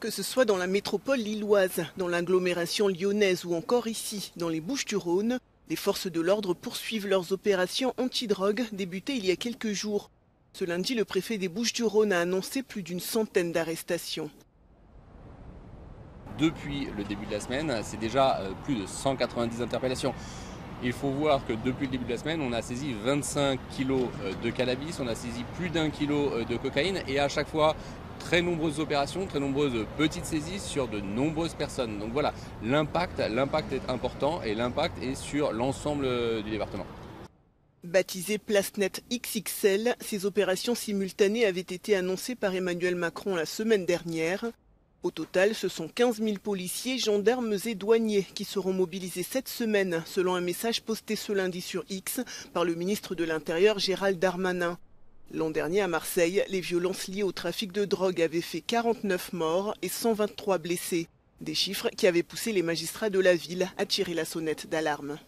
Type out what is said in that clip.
Que ce soit dans la métropole lilloise, dans l'agglomération lyonnaise ou encore ici, dans les Bouches-du-Rhône, les forces de l'ordre poursuivent leurs opérations anti-drogue débutées il y a quelques jours. Ce lundi, le préfet des Bouches-du-Rhône a annoncé plus d'une centaine d'arrestations. Depuis le début de la semaine, c'est déjà euh, plus de 190 interpellations. Il faut voir que depuis le début de la semaine, on a saisi 25 kilos euh, de cannabis, on a saisi plus d'un kilo euh, de cocaïne et à chaque fois très nombreuses opérations, très nombreuses petites saisies sur de nombreuses personnes. Donc voilà, l'impact, est important et l'impact est sur l'ensemble euh, du département. Baptisées PlaceNet XXL, ces opérations simultanées avaient été annoncées par Emmanuel Macron la semaine dernière. Au total, ce sont 15 000 policiers, gendarmes et douaniers qui seront mobilisés cette semaine, selon un message posté ce lundi sur X par le ministre de l'Intérieur Gérald Darmanin. L'an dernier à Marseille, les violences liées au trafic de drogue avaient fait 49 morts et 123 blessés. Des chiffres qui avaient poussé les magistrats de la ville à tirer la sonnette d'alarme.